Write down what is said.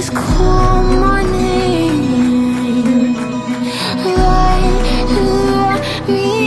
Just call my name. Lie, lie,